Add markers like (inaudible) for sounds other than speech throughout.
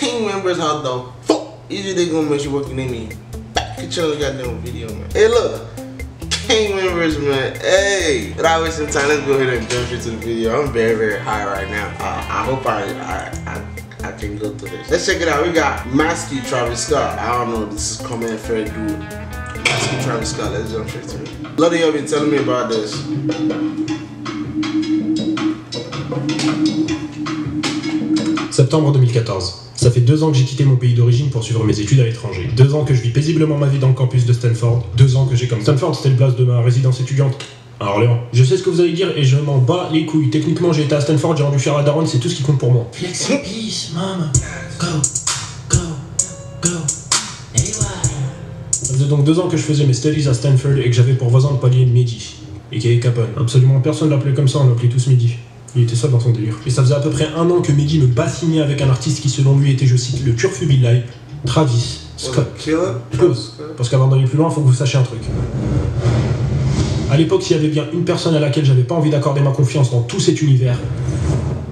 King members, how the fuck is they gonna make you working in me? Back at your goddamn video, man. Hey, look. King members, man. Hey, without wasting time, let's go ahead and jump straight to the video. I'm very, very high right now. Uh, I hope I, I, I I can go through this. Let's check it out. We got Maskey Travis Scott. I don't know. This is coming fair dude. Maskey Travis Scott. Let's jump straight to it. A lot of y'all been telling me about this. Septembre 2014. Ça fait deux ans que j'ai quitté mon pays d'origine pour suivre mes études à l'étranger. Deux ans que je vis paisiblement ma vie dans le campus de Stanford. Deux ans que j'ai comme Stanford, c'était le place de ma résidence étudiante. À Orléans. Je sais ce que vous allez dire et je m'en bats les couilles. Techniquement, j'ai été à Stanford, j'ai rendu fier à Daron, c'est tout ce qui compte pour moi. Flex peace, mama. Go, go, go. Ça faisait donc deux ans que je faisais mes studies à Stanford et que j'avais pour voisin de palier Mehdi, et qui est Capone. Absolument personne l'appelait comme ça, on l'appelait tous Mehdi. Il était seul dans son délire. Et ça faisait à peu près un an que Mehdi me bassinait avec un artiste qui selon lui était, je cite, le turfu Billahi, Travis Scott. Pause. Parce qu'avant d'aller plus loin, faut que vous sachiez un truc. À l'époque, s'il y avait bien une personne à laquelle j'avais pas envie d'accorder ma confiance dans tout cet univers,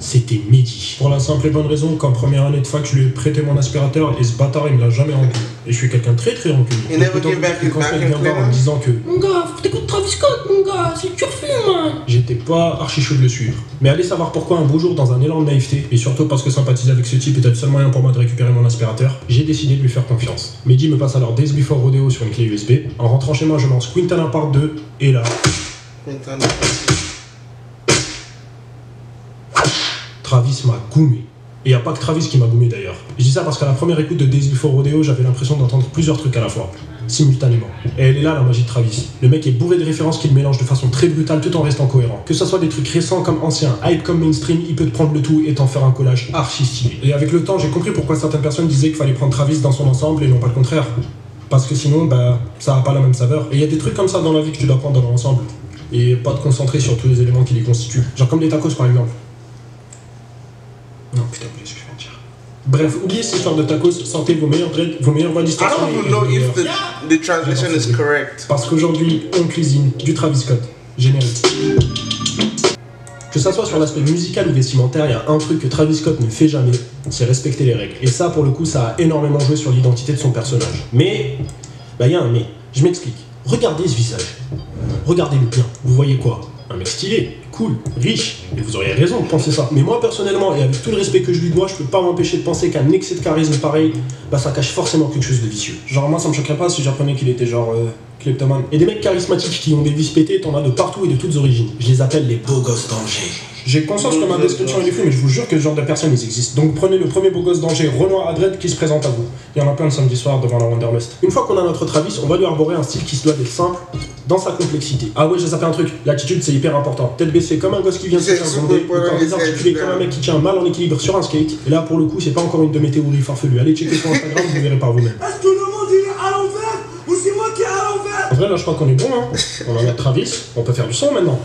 c'était Mehdi. Pour la simple et bonne raison qu'en première année de fac, je lui ai prêté mon aspirateur et ce bâtard, il me l'a jamais rendu. Et je suis quelqu'un de très très rancunier. Que quand in vient voir en me disant que T'écoutes Travis Scott, mon gars. C'est turfu, man. j'étais pas archi chaud de le suivre. Mais allez savoir pourquoi un beau jour, dans un élan de naïveté, et surtout parce que sympathiser avec ce type était le seul moyen pour moi de récupérer mon aspirateur, j'ai décidé de lui faire confiance. Mehdi me passe alors Days Before Rodeo sur une clé USB. En rentrant chez moi, je lance Quintana Part 2, et là, Quintana. Travis m'a goumé. Et y a pas que Travis qui m'a goumé d'ailleurs. Je dis ça parce qu'à la première écoute de Days Before Rodeo, j'avais l'impression d'entendre plusieurs trucs à la fois, simultanément. Et elle est là la magie de Travis. Le mec est bourré de références qu'il mélange de façon très brutale tout en restant cohérent. Que ce soit des trucs récents comme anciens, hype comme mainstream, il peut te prendre le tout et t'en faire un collage archi stylé. Et avec le temps, j'ai compris pourquoi certaines personnes disaient qu'il fallait prendre Travis dans son ensemble et non pas le contraire. Parce que sinon, bah, ça a pas la même saveur. Et il y a des trucs comme ça dans la vie que tu dois prendre dans l'ensemble. Et pas te concentrer sur tous les éléments qui les constituent. Genre comme les tacos par exemple. Non, putain, oubliez ce que je viens de dire. Bref, oubliez cette histoire de tacos, sortez vos meilleurs dreads, vos meilleures voix I don't even know if meilleurs- the, the translation is correct. Parce qu'aujourd'hui, on cuisine du Travis Scott. Générique. Que ça soit sur l'aspect musical ou vestimentaire, il y a un truc que Travis Scott ne fait jamais, c'est respecter les règles. Et ça, pour le coup, ça a énormément joué sur l'identité de son personnage. Mais, bah il y a un mais. Je m'explique. Regardez ce visage. Regardez-le bien. Vous voyez quoi? Un mec stylé, cool, riche. Et vous auriez raison de penser ça. Mais moi, personnellement, et avec tout le respect que je lui dois, je peux pas m'empêcher de penser qu'un excès de charisme pareil, bah ça cache forcément quelque chose de vicieux. Genre, moi, ça me choquerait pas si j'apprenais qu'il était genre euh, kleptomane. Et des mecs charismatiques qui ont des vices pétées, t'en as de partout et de toutes origines. Je les appelle les beaux gosses d'Angers. J'ai conscience que ma description est floue, mais je vous jure que ce genre de personnes ils existent. Donc prenez le premier beau gosse d'Angers, Renoir Adred, qui se présente à vous. Il y en a plein le samedi soir devant la Wanderlust. Une fois qu'on a notre Travis, on va lui arborer un style qui se doit d'être simple dans sa complexité. Ah ouais, j'ai zappé un truc. L'attitude c'est hyper important. Tête baissée comme un gosse qui vient de se faire gronder, désarticulé comme un mec qui tient mal en équilibre sur un skate. Et là pour le coup, c'est pas encore une de mes théories farfelues. Allez checker sur Instagram, vous verrez par vous-même. Est-ce que le monde il est à l'envers? Ou c'est moi qui est à l'envers? En vrai, là, je crois qu'on est bon, hein. On a notre Travis, on peut faire du son maintenant.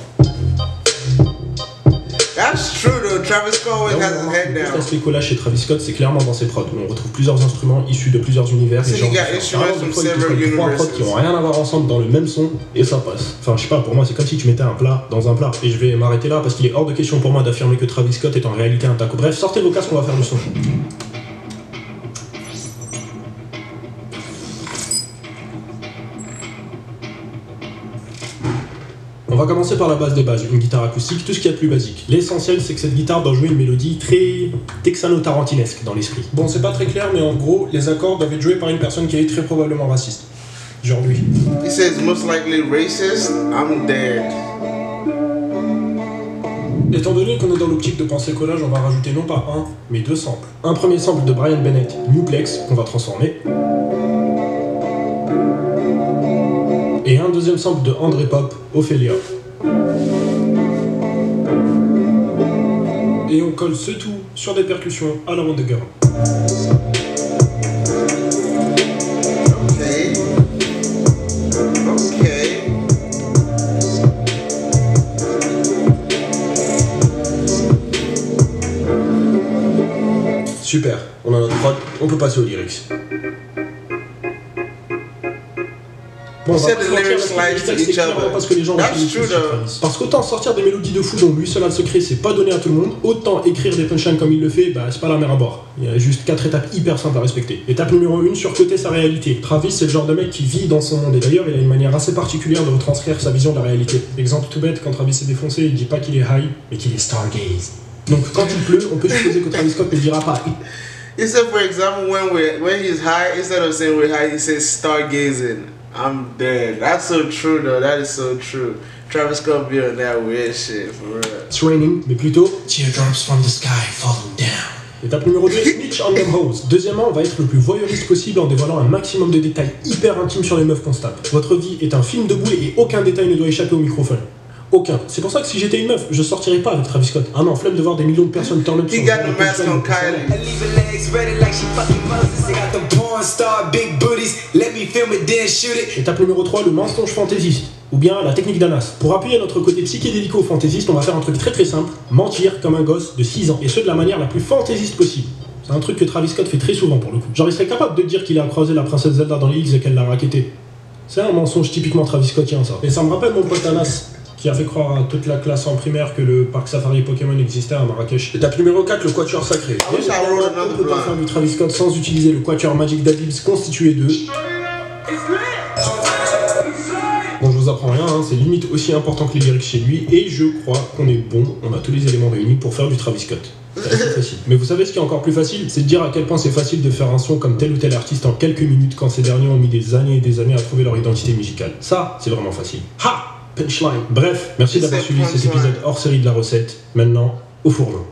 True. Travis Scott has head collage chez Travis Scott, c'est clairement dans ses prods. où On retrouve plusieurs instruments issus de plusieurs univers. Et colle trois prods qui ont rien à voir ensemble dans le même son et ça passe. Enfin, je sais pas, pour moi, c'est comme si tu mettais un plat dans un plat. Et je vais m'arrêter là parce qu'il est hors de question pour moi d'affirmer que Travis Scott est en réalité un taco. Bref, sortez vos casques, on va faire du son. Va commencer par la base des bases, une guitare acoustique, tout ce qu'il y a de plus basique. L'essentiel, c'est que cette guitare doit jouer une mélodie très texano-tarantinesque dans l'esprit. Bon, c'est pas très clair, mais en gros, les accords doivent être joués par une personne qui est très probablement raciste. Lui. He says most likely racist. I'm dead. Étant donné qu'on est dans l'optique de penser collage, on va rajouter non pas un, mais deux samples. Un premier sample de Brian Bennett, Newplex, qu'on va transformer. Et un deuxième sample de André Pop, Ophélia. Et on colle ce tout sur des percussions à la. Okay. Super, on a notre prod, on peut passer aux lyrics. Bon, on said the sortir lyrics musical, to c'est each other. parce que les gens That's true, though. Parce qu'autant sortir des mélodies de fou dont lui seul a le secret, c'est pas donné à tout le monde, autant écrire des punchlines comme il le fait, bah c'est pas la mer à boire. Il y a juste quatre étapes hyper simples à respecter. Étape numéro 1, surcoter sa réalité. Travis, c'est le genre de mec qui vit dans son monde, et d'ailleurs, il a une manière assez particulière de retranscrire sa vision de la réalité. Exemple tout bête, quand Travis est défoncé, il dit pas qu'il est high, mais qu'il est stargaze. Donc quand il pleut, on peut supposer que Travis Scott ne dira pas. He said, for example, when we when he's high, instead of saying we're high, he says stargazing. I'm dead. That's so true, though. That is so true. Travis Scott be on that weird shit for real. It's raining, mais plutôt Teardrops from the sky falling down. Étape numéro 2, snitch on them hoes. Deuxièmement, on va être le plus voyeuriste possible en dévoilant un maximum de détails hyper intimes sur les meufs qu'on se tape. Votre vie est un film de boulet et aucun détail ne doit échapper au microphone. Aucun. C'est pour ça que si j'étais une meuf, je sortirais pas avec Travis Scott. Ah non, flemme de voir des millions de personnes turn up sur got the mask on punchline. Kylie. I leave her legs ready like she fucking Moses. I got the porn star big booties. Let me film it, then shoot it. Étape numéro 3, le mensonge fantaisiste. Ou bien la technique d'Anas. Pour appuyer notre côté psychédélico-fantaisiste, on va faire un truc très très simple. Mentir comme un gosse de 6 ans. Et ce de la manière la plus fantaisiste possible. C'est un truc que Travis Scott fait très souvent pour le coup. Genre il serait capable de dire qu'il a croisé la princesse Zelda dans les Hills et qu'elle l'a raquetté. C'est un mensonge typiquement Travis Scottien ça. Et ça me rappelle mon pote Anas qui a fait croire à toute la classe en primaire que le parc safari Pokémon existait à Marrakech. Étape numéro 4, le quatuor sacré. Another On peut pas faire du Travis Scott sans utiliser le quatuor Magic Dadibs constitué de Bon, je vous apprends rien, hein, c'est limite aussi important que les lyrics chez lui, et je crois qu'on est bon, on a tous les éléments réunis pour faire du Travis Scott. C'est assez (laughs) facile. Mais vous savez ce qui est encore plus facile? C'est de dire à quel point c'est facile de faire un son comme tel ou tel artiste en quelques minutes quand ces derniers ont mis des années et des années à trouver leur identité musicale. Ça, c'est vraiment facile. Ha Punchline Bref, merci d'avoir suivi cet épisode hors série de la recette. Maintenant, au fourneau.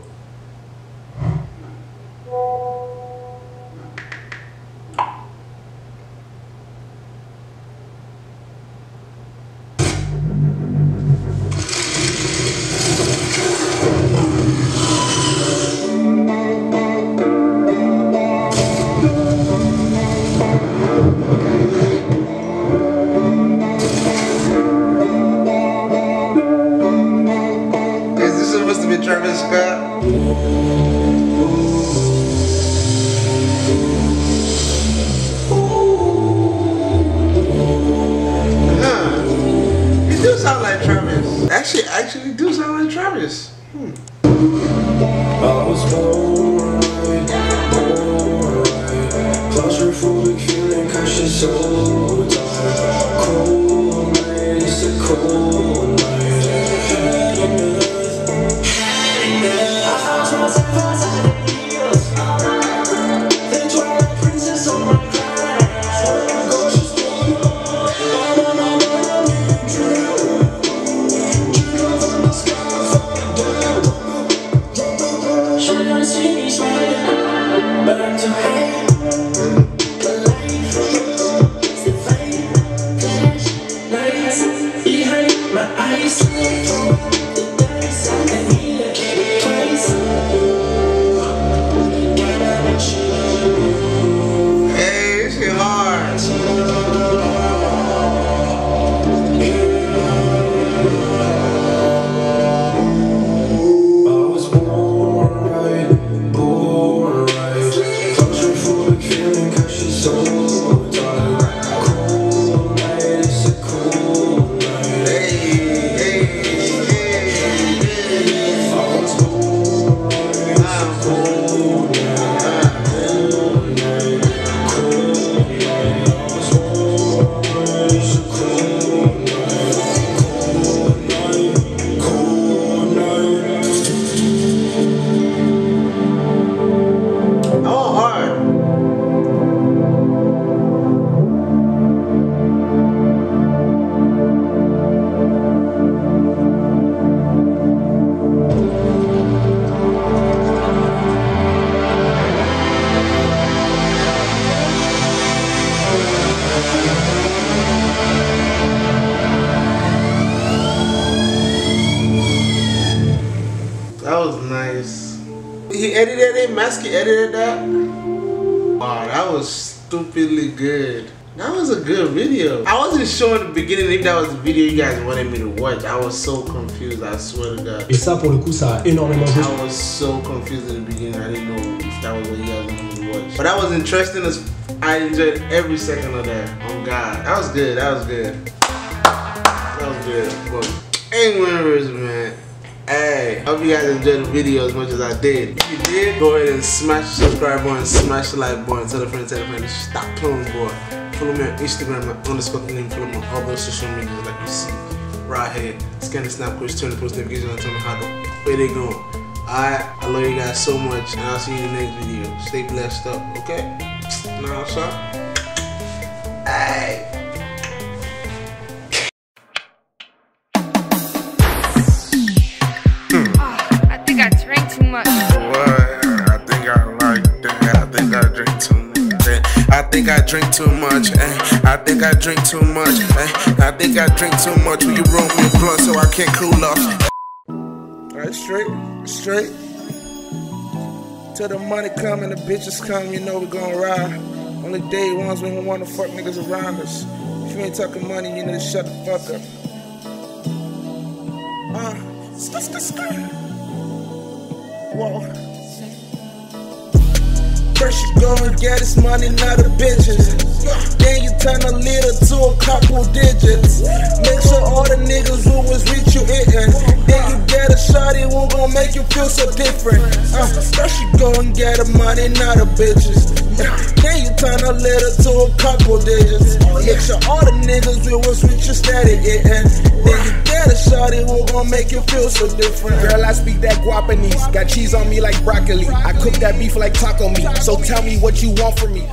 Actually, actually do sound like Travis. Hmm. I was born right, born right. Claustrophobic feeling cause she's so tight. Cold night, it's a cold He edited it, Maskey edited that. Wow, that was stupidly good. That was a good video. I wasn't sure in the beginning if that was the video you guys wanted me to watch. I was so confused, I swear to God. Et ça, pour le coup, ça a énormément. I was so confused in the beginning. I didn't know if that was what you guys wanted me to watch. But that was interesting as I enjoyed every second of that. Oh God, that was good. That was good. That was good. But anyways, man. Hope you guys enjoyed the video as much as I did. If you did, go ahead and smash the subscribe button, smash the like button, tell a friend, tell a friend, stop playing, boy. Follow me on Instagram at underscore name, follow me on all those social medias like you see right here. Scan the snap quiz, turn the post notifications on, tell me how the where they going. Alright, I love you guys so much, and I'll see you in the next video. Stay blessed up, okay? Now, sir. Too much. What? I think I like that. I think I drink too much. eh. I think I drink too much. eh. I think I drink too much. eh. I think I drink too much. Will you roll me a blunt so I can't cool off? Alright, straight, straight. Till the money come and the bitches come, you know we gon' ride. Only day ones we wanna fuck niggas around us. If you ain't talking money, you need to shut the fuck up. Uh, Whoa. First you go and get this money, not the bitches. Then you turn a little to a couple digits. Make sure all the niggas who was with you eating. Then you get a who gon' make you feel so different. Uh, first you go and get the money, not the bitches. Then you turn a little to a couple digits. Make sure all the niggas who was with you steady eating. Then you get a shawty who gon' make you feel so different. Girl, I speak that guapanese. Got cheese on me like broccoli. I cook that beef like taco meat. So tell me what you want from me.